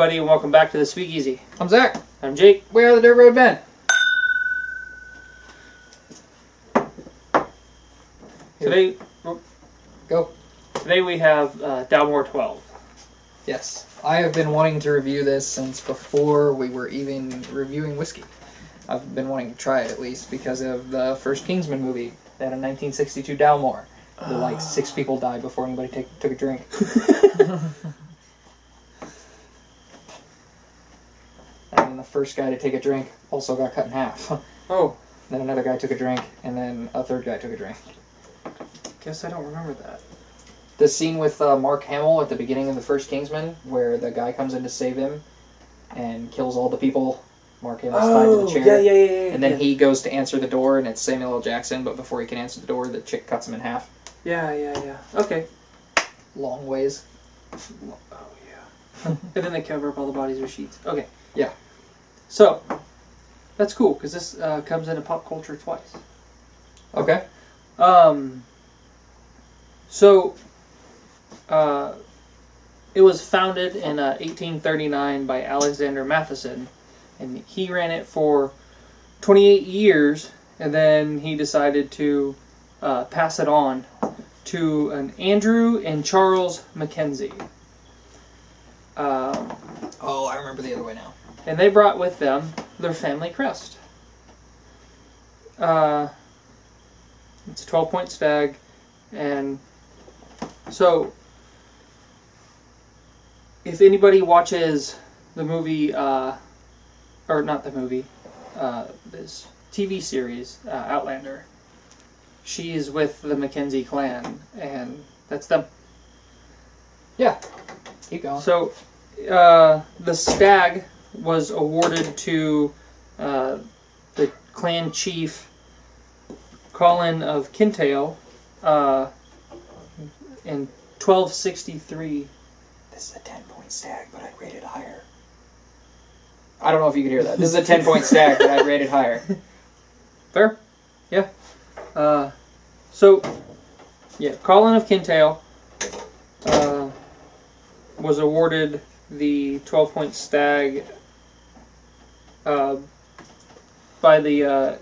everybody, and welcome back to the Speakeasy. I'm Zach. I'm Jake. We are the Dirt Road Men. Today, Go. today we have uh, Dalmore 12. Yes, I have been wanting to review this since before we were even reviewing whiskey. I've been wanting to try it at least because of the first Kingsman movie. They had a 1962 Dalmore. Where like six people died before anybody take, took a drink. and then the first guy to take a drink also got cut in half. Oh, then another guy took a drink, and then a third guy took a drink. guess I don't remember that. The scene with uh, Mark Hamill at the beginning of the first Kingsman, where the guy comes in to save him and kills all the people. Mark Hamill's tied to the chair. Oh, yeah, yeah, yeah. yeah And then yeah. he goes to answer the door, and it's Samuel L. Jackson. But before he can answer the door, the chick cuts him in half. Yeah, yeah, yeah. Okay. Long ways. Oh, yeah. and then they cover up all the bodies with sheets. Okay. Yeah. So, that's cool, because this uh, comes into pop culture twice. Okay. Um, so, uh, it was founded in uh, 1839 by Alexander Matheson, and he ran it for 28 years, and then he decided to uh, pass it on to an Andrew and Charles Mackenzie. Um, Oh, I remember the other way now. And they brought with them their family crest. Uh, it's a 12 point stag, and so if anybody watches the movie, uh, or not the movie, uh, this TV series, uh, Outlander, she's with the Mackenzie clan, and that's them. Yeah. Keep going. So, uh, the stag was awarded to uh, the clan chief Colin of Kintail uh, in 1263. This is a 10 point stag, but I rated higher. I don't know if you could hear that. This is a 10 point stag, but I rated higher. Fair? Yeah. Uh, so, yeah, Colin of Kintail uh, was awarded the 12 point stag uh, by the uh,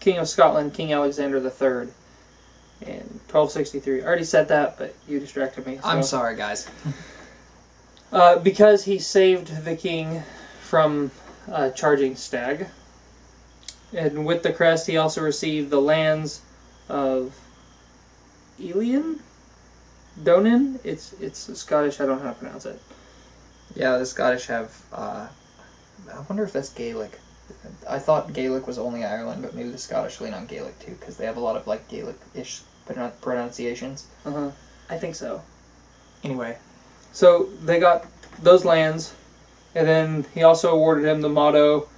King of Scotland, King Alexander III, in 1263. I already said that, but you distracted me. I'm sorry, guys. Uh, because he saved the king from uh, charging stag. And with the crest, he also received the lands of Eilean? Donan? It's it's Scottish, I don't know how to pronounce it. Yeah, the Scottish have. I wonder if that's Gaelic. I thought Gaelic was only Ireland, but maybe the Scottish lean on Gaelic too, because they have a lot of like Gaelic-ish pronun- pronunciations. Uh-huh. I think so. Anyway, So they got those lands, and then he also awarded him the motto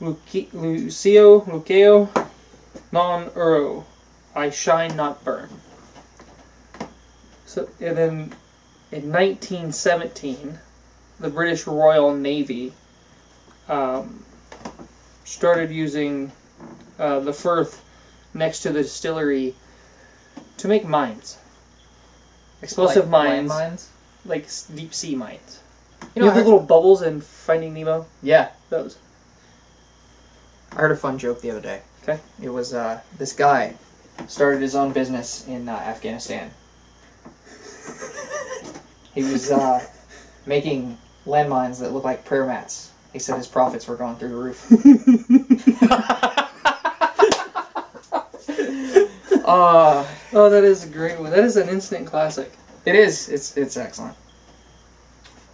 Luci- Lucio Luceo non uro, I shine not burn. So and then in 1917, the British Royal Navy um, started using uh, the Firth next to the distillery to make mines. Explosive like mines landmines. like deep sea mines. You You know, know the little bubbles in Finding Nemo? yeah, Those. I heard a fun joke the other day. Okay. It was uh, this guy started his own business in uh, Afghanistan. he was uh, making landmines that look like prayer mats. He said his profits were going through the roof. uh, Oh, that is a great one. That is an instant classic. it is. It's it's excellent.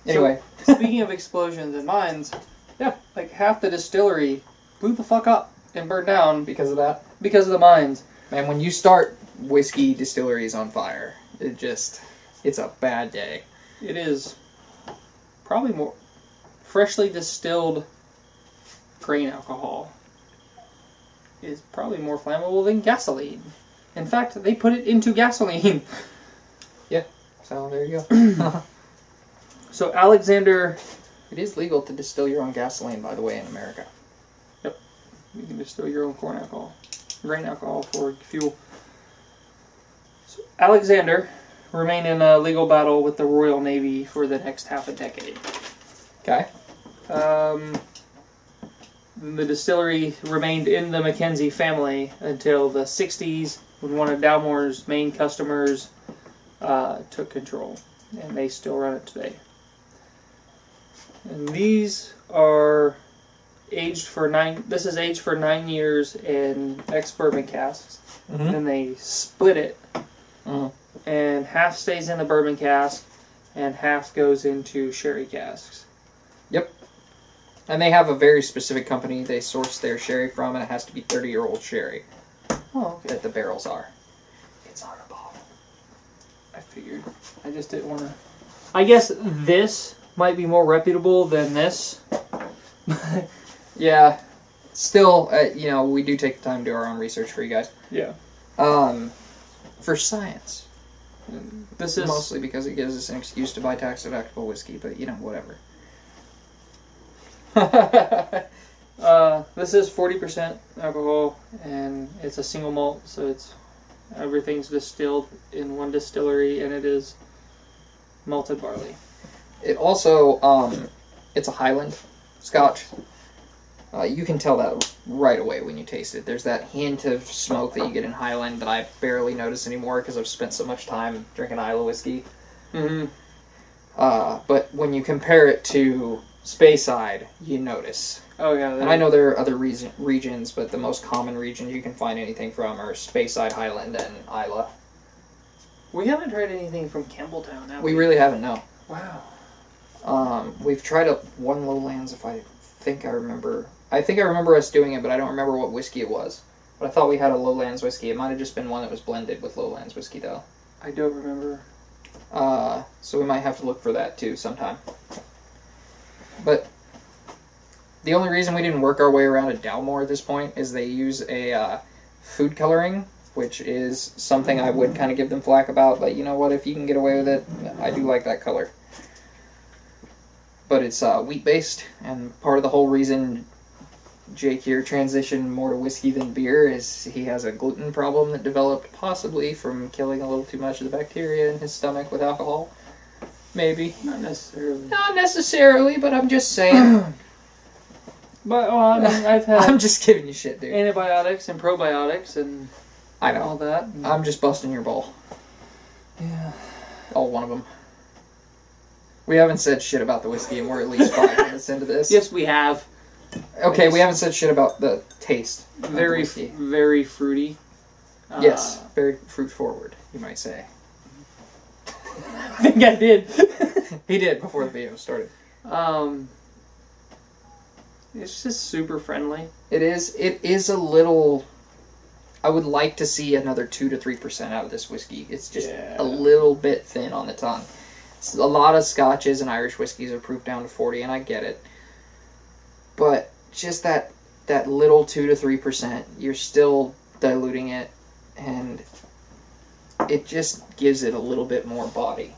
Anyway, Speaking of explosions and mines, yeah, like half the distillery blew the fuck up and burned down because of that, because of the mines. man, when you start whiskey distilleries on fire, it just it's a bad day. It is probably more freshly distilled grain alcohol is probably more flammable than gasoline. In fact, they put it into gasoline. Yeah. So there you go. So Alexander It is legal to distill your own gasoline, by the way, in America. Yep. You can distill your own corn alcohol, grain alcohol for fuel. So Alexander remained in a legal battle with the Royal Navy for the next half a decade. Okay. Um, the distillery remained in the Mackenzie family until the 60s when one of Dalmore's main customers uh, took control, and they still run it today. And these are aged for nine. This is aged for nine years in ex bourbon casks. Mhm. Then they split it, Mhm. and half stays in the bourbon cask, and half goes into sherry casks. And they have a very specific company they source their sherry from, and it has to be 30 year old sherry Oh, okay. that the barrels are. It's on a bottle. I figured. I just didn't want to. I guess this might be more reputable than this. Yeah. Still, uh, you know, we do take the time to do our own research for you guys. Yeah. Um, for science. This is Mostly because it gives us an excuse to buy tax deductible whiskey, but you know, whatever. uh, this is forty percent alcohol, and it's a single malt, so it's everything's distilled in one distillery, and it is malted barley. it also, um, it's a Highland Scotch. Uh, you can tell that right away when you taste it. There's that hint of smoke that you get in Highland that I barely notice anymore because I've spent so much time drinking Islay whiskey. Mm-hmm. Uh, but when you compare it to Speyside, you notice. Oh yeah, And I know there are other reason, regions, but the most common region you can find anything from are Speyside, Highland, and Islay. we haven't tried anything from Campbeltown. Have We we? really haven't, no. Wow. Um, we've tried up one Lowlands, if I think I remember. I think I remember us doing it, but I don't remember what whiskey it was. But I thought we had a Lowlands whiskey. It might have just been one that was blended with Lowlands whiskey, though. I don't remember. Uh, so we might have to look for that too sometime. But the only reason we didn't work our way around a Dalmore at this point is they use a uh, food coloring, which is something I would kind of give them flack about. But you know what? If you can get away with it, I do like that color. But it's uh, wheat based, and part of the whole reason Jake here transitioned more to whiskey than beer is he has a gluten problem that developed possibly from killing a little too much of the bacteria in his stomach with alcohol. Maybe. Not necessarily. Not necessarily, but I'm just saying. But well, I mean, I've had I'm just giving you shit, dude. antibiotics and probiotics and I know. all that. I'm just busting your ball. yeah. All one of them. We haven't said shit about the whiskey, and we're at least five minutes into this. Yes, we have. Okay, we haven't said shit about the taste. of the Very, very fruity. yes, Uh, very fruit forward, you might say. I think I did. He did before the video started. um, it's just super friendly. It is. It is a little. I would like to see another two to three percent out of this whiskey. It's just Yeah. a little bit thin on the tongue. A lot of Scotches and Irish whiskeys are proof down to forty, and I get it. But just that that little two to three percent, you're still diluting it, and it just gives it a little bit more body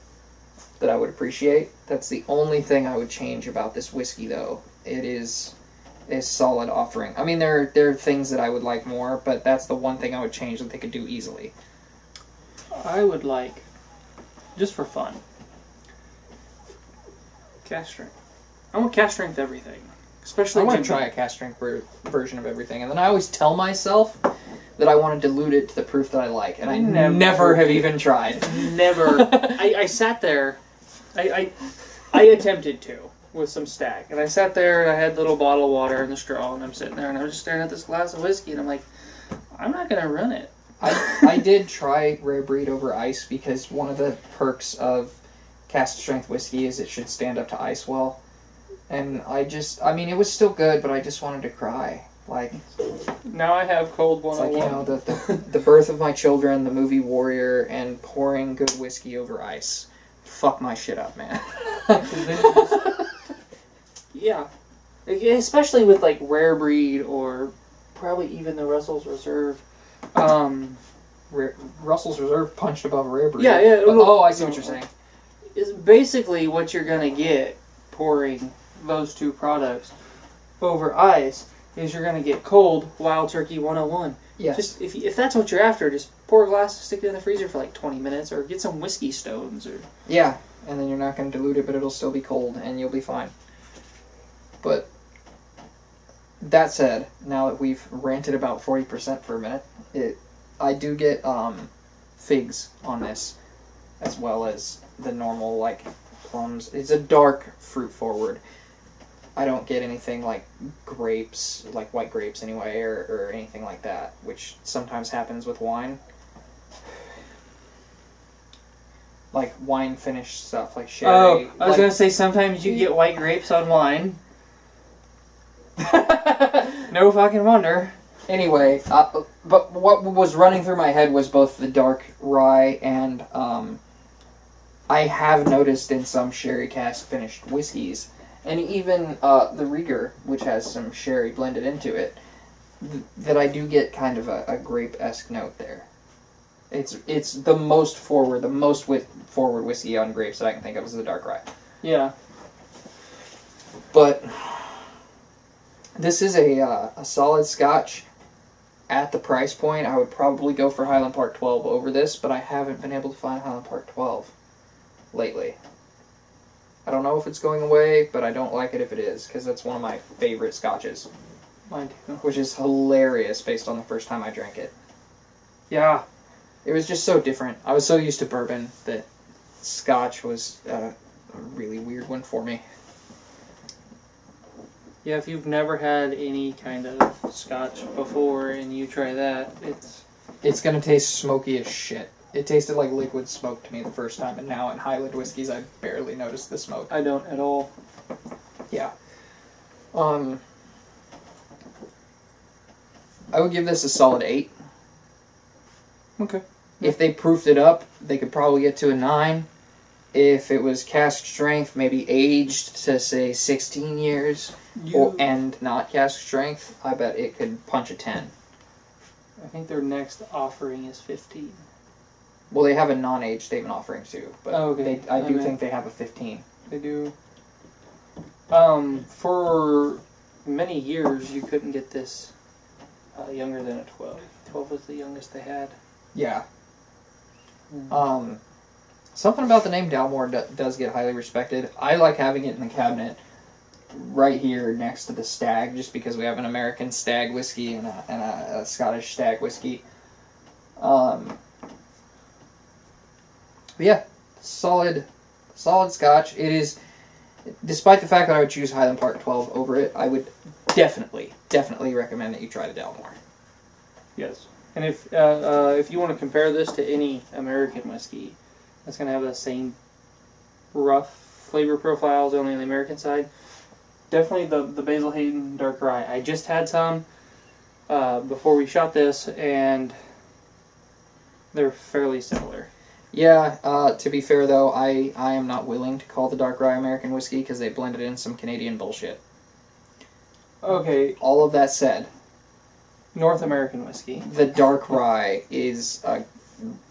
that I would appreciate. That's the only thing I would change about this whiskey, though. It is a solid offering. I mean, there are, there are things that I would like more, but that's the one thing I would change that they could do easily. I would like, just for fun, cask strength. I want cask strength everything, especially I want to try a cask strength ver- version of everything, and then I always tell myself that I want to dilute it to the proof that I like, and I Never. never, have even tried. Never. I, I sat there. I, I I attempted to with some Stagg, and I sat there and I had little bottle of water and the straw, and I'm sitting there and I was just staring at this glass of whiskey, and I'm like, I'm not gonna run it. I, I did try rare breed over ice because one of the perks of cask strength whiskey is it should stand up to ice well. And I just, I mean, it was still good, but I just wanted to cry. Like, Now I have cold it's like, you know, 101. the, the, the birth of my children, the movie Warrior, and pouring good whiskey over ice. Fuck my shit up, man. yeah, especially with like rare breed or probably even the Russell's Reserve. Um, Ra- Russell's Reserve punched above rare breed. Yeah, yeah, But- oh, I see what you're saying. is basically what you're gonna get pouring those two products over ice is you're gonna get cold Wild Turkey 101. Yes. Just if if that's what you're after, just pour a glass, stick it in the freezer for like 20 minutes, or get some whiskey stones. Or yeah, and then you're not going to dilute it, but it'll still be cold, and you'll be fine. But that said, now that we've ranted about forty percent for a minute, it I do get um, figs on this, as well as the normal like plums. It's a dark fruit forward. I don't get anything like grapes, like white grapes anyway, or, or anything like that, which sometimes happens with wine. Like wine finished stuff, like sherry. Oh, I was like- gonna say sometimes you get white grapes on wine. No fucking wonder. Anyway, uh, but what was running through my head was both the dark rye and um, I have noticed in some sherry cask finished whiskeys, and even uh, the Rieger, which has some sherry blended into it, th- that I do get kind of a, a grape esque note there. It's it's the most forward, the most with forward whiskey on grapes that I can think of is the dark rye. Yeah. But this is a uh, a solid Scotch. At the price point, I would probably go for Highland Park 12 over this, but I haven't been able to find Highland Park 12 lately. I don't know if it's going away, but I don't like it if it is, because that's one of my favorite scotches, Mine too. which is hilarious based on the first time I drank it. Yeah. It was just so different. I was so used to bourbon that scotch was uh, a really weird one for me. Yeah, if you've never had any kind of scotch before and you try that, it's It's gonna taste smoky as shit. It tasted like liquid smoke to me the first time, and now in Highland whiskeys, I barely notice the smoke. I don't at all. Yeah. Um, I would give this a solid eight. Okay. If they proofed it up, they could probably get to a nine. If it was cask strength, maybe aged to say sixteen years, or and not cask strength, I bet it could punch a ten. I think their next offering is 15. Well, they have a non-age statement offering too, but Oh, okay. they, I do Okay. think they have a fifteen. They do. Um, for many years, you couldn't get this uh, younger than a 12. 12 was the youngest they had. Yeah. Mm. Um, something about the name Dalmore do- does get highly respected. I like having it in the cabinet right here next to the Stagg, just because we have an American Stagg whiskey and a, and a, a Scottish Stag whiskey. Um, but yeah, solid, solid Scotch. It is, despite the fact that I would choose Highland Park 12 over it, I would definitely, definitely recommend that you try the Dalmore. Yes. And if uh, uh, if you want to compare this to any American whiskey, that's going to have the same rough flavor profiles only on the American side. Definitely the the Basil Hayden Dark Rye. I just had some uh, before we shot this, and they're fairly similar. Yeah, uh, to be fair though, I, I am not willing to call the dark rye American whiskey because they blended in some Canadian bullshit. Okay, All of that said, North American whiskey. the dark rye is a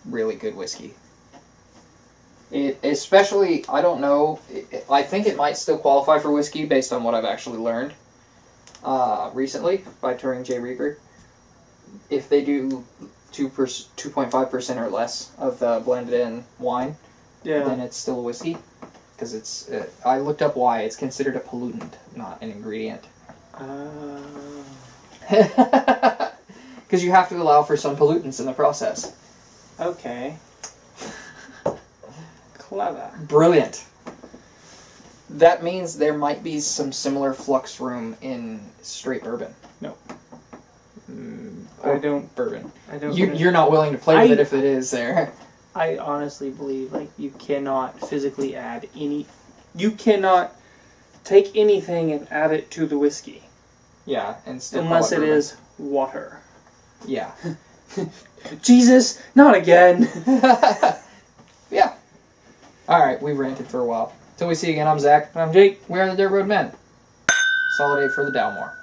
really good whiskey. It especially, I don't know, it, I think it might still qualify for whiskey based on what I've actually learned uh, recently by touring J. Rieger. If they do 2 2.5% or less of the blended in wine, then it's still whiskey because it's. Uh, I looked up why it's considered a pollutant, not an ingredient. Uh, Because you have to allow for some pollutants in the process. okay. Clever. Brilliant. That means there might be some similar flux room in straight bourbon. No. Mm, I don't. bourbon. I don't. You, you're not willing to play with I- it if it is there. I honestly believe like you cannot physically add any. You cannot take anything and add it to the whiskey Yeah, and still unless it bourbon. is water. Yeah. Jesus, not again. yeah. All right, we've ranted for a while. Till we see you again, I'm Zach. I'm Jake. We are the Dirt Road Men. Solid eight for the Dalmore.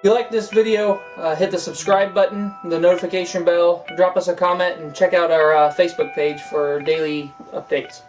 If you like this video, uh, hit the subscribe button, the notification bell, drop us a comment, and check out our uh, Facebook page for daily updates.